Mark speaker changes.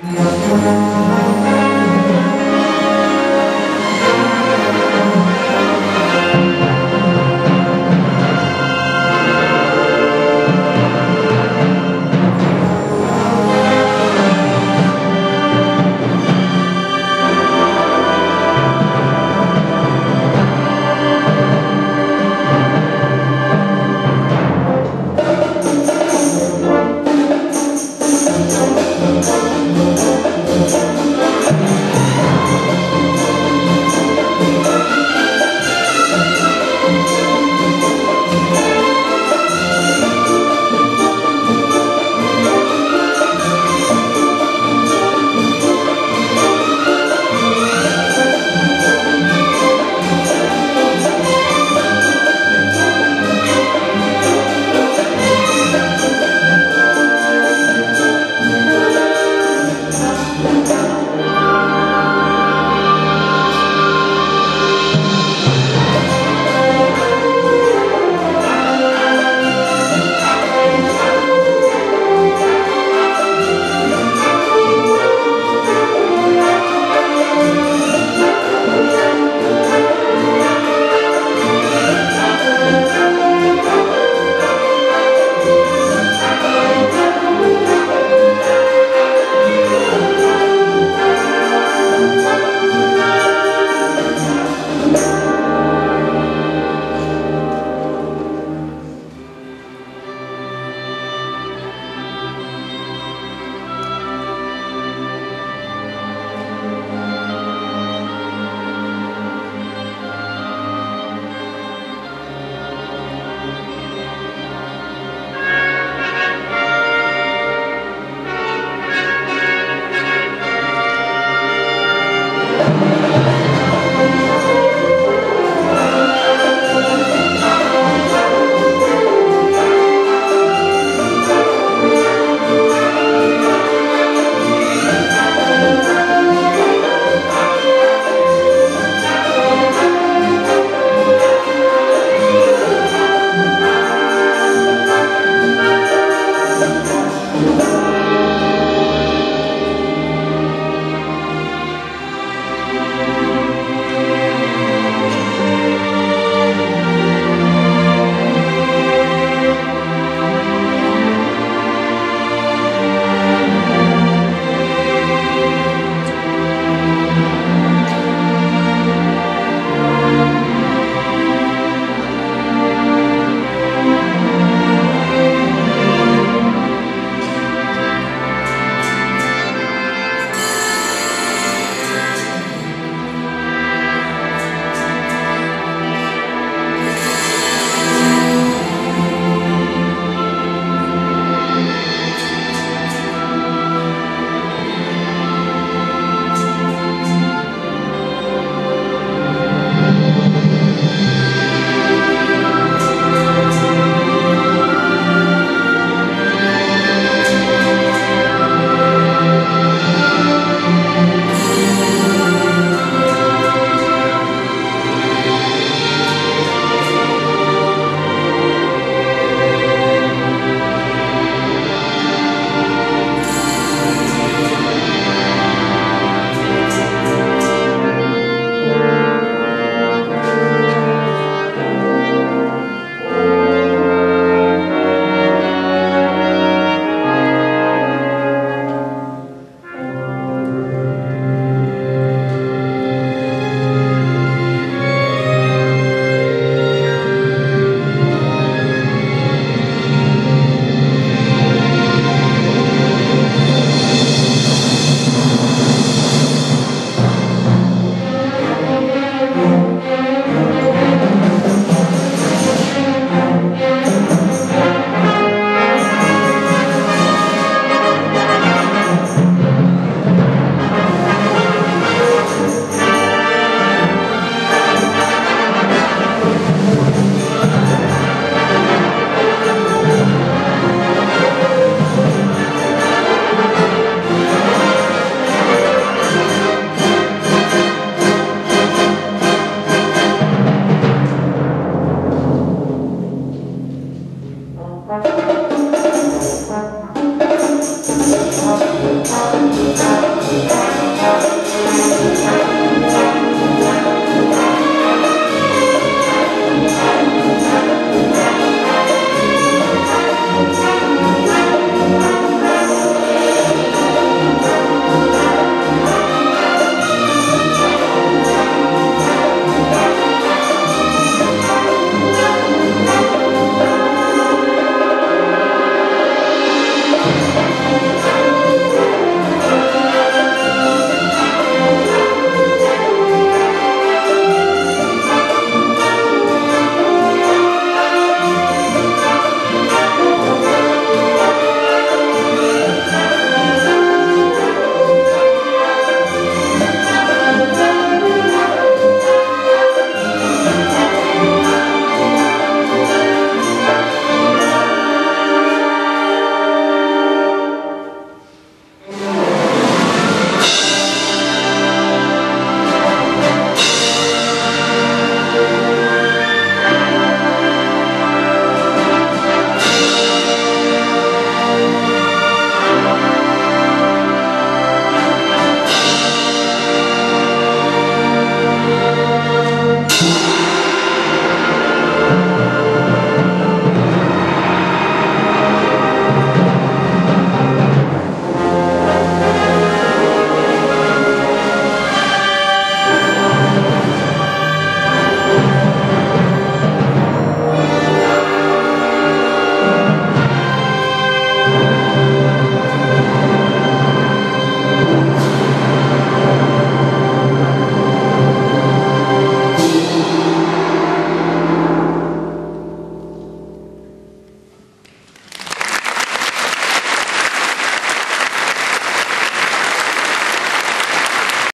Speaker 1: Música